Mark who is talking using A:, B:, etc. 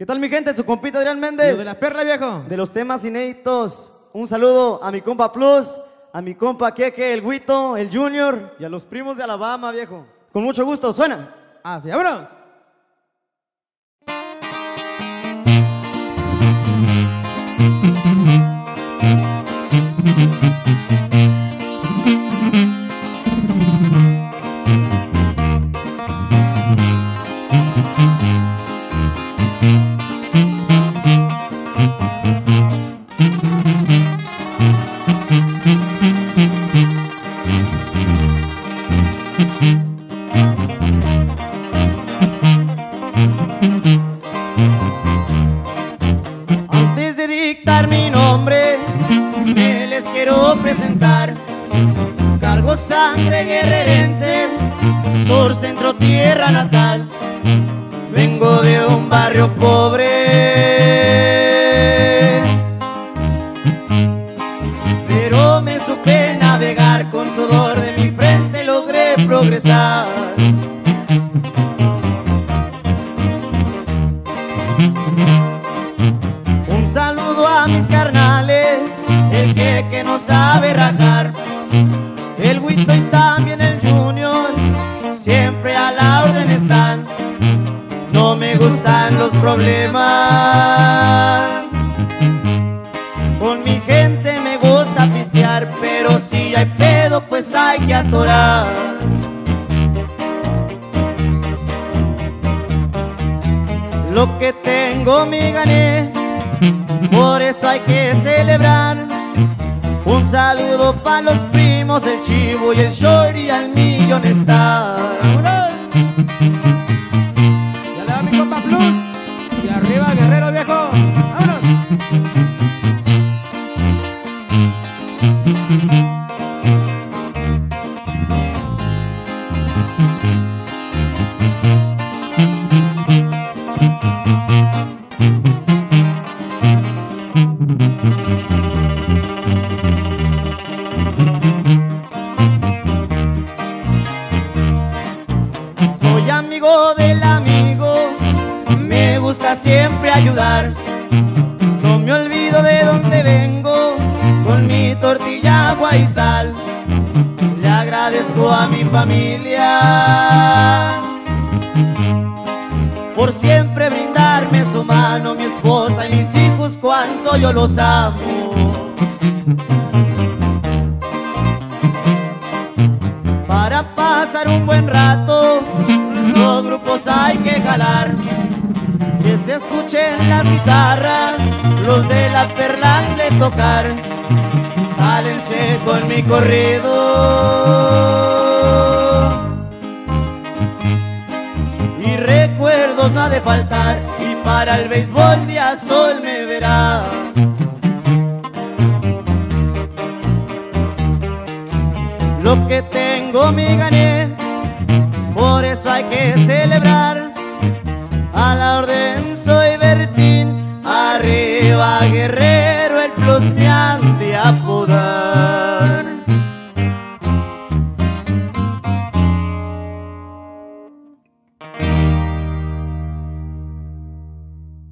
A: ¿Qué tal mi gente? Su compita Adrián Méndez.
B: de la perla, viejo.
A: De los temas inéditos. Un saludo a mi compa Plus, a mi compa Keke, el Guito, el Junior y a los primos de Alabama, viejo. Con mucho gusto, suena.
B: Así, vámonos.
A: Les quiero presentar. Cargo sangre guerrerense, sur centro tierra natal. Vengo de un barrio pobre. Pero me supe navegar con sudor de mi frente, logré progresar. Sabe rajar, el Wito y también el Junior, siempre a la orden están. No me gustan los problemas. Con mi gente me gusta pistear, pero si hay pedo, pues hay que atorar. Lo que tengo me gané, por eso hay que celebrar. Un saludo para los primos, el chivo y el short y al millón está. Siempre ayudar. No me olvido de dónde vengo, con mi tortilla, agua y sal. Le agradezco a mi familia por siempre brindarme su mano, mi esposa y mis hijos, cuánto yo los amo. Para pasar un buen rato, los grupos hay que jalar. Se escuchen las guitarras, los de la de tocar. Jálense con mi corrido. Y recuerdos no ha de faltar, y para el béisbol día sol me verá. Lo que tengo me gané, por eso hay que celebrar.